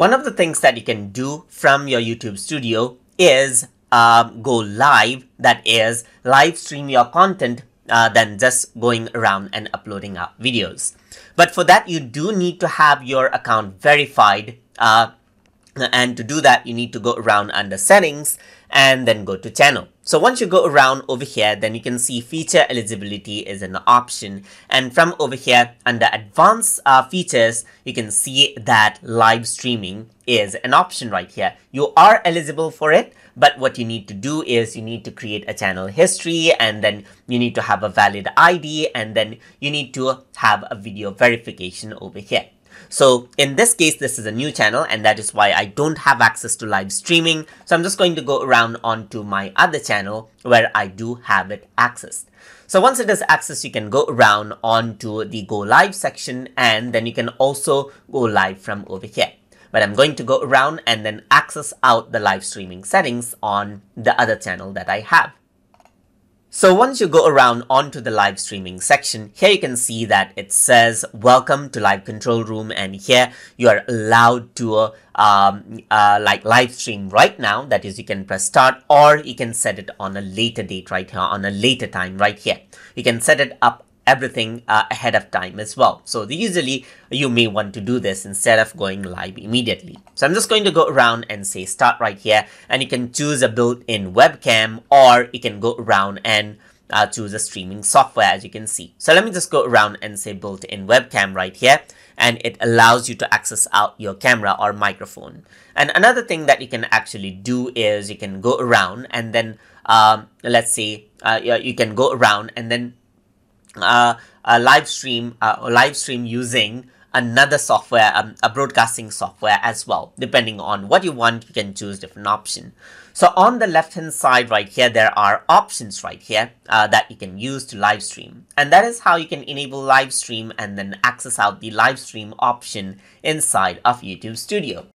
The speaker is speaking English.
One of the things that you can do from your YouTube studio is um, go live, that is live stream your content uh, than just going around and uploading up videos. But for that, you do need to have your account verified. Uh, and to do that, you need to go around under settings and then go to channel. So once you go around over here, then you can see feature eligibility is an option. And from over here under advanced uh, features, you can see that live streaming is an option right here. You are eligible for it, but what you need to do is you need to create a channel history and then you need to have a valid ID and then you need to have a video verification over here. So in this case, this is a new channel and that is why I don't have access to live streaming. So I'm just going to go around onto my other channel where I do have it accessed. So once it is accessed, you can go around onto the go live section and then you can also go live from over here. But I'm going to go around and then access out the live streaming settings on the other channel that I have. So once you go around onto the live streaming section, here you can see that it says welcome to live control room and here you are allowed to uh, um, uh, like live stream right now. That is you can press start or you can set it on a later date right here on a later time right here. You can set it up everything uh, ahead of time as well. So usually you may want to do this instead of going live immediately. So I'm just going to go around and say start right here and you can choose a built-in webcam or you can go around and uh, choose a streaming software as you can see. So let me just go around and say built-in webcam right here and it allows you to access out your camera or microphone. And another thing that you can actually do is you can go around and then um, let's say uh, you can go around and then uh, a live stream uh, live stream using another software um, a broadcasting software as well depending on what you want you can choose different option. So on the left hand side right here there are options right here uh, that you can use to live stream. And that is how you can enable live stream and then access out the live stream option inside of YouTube Studio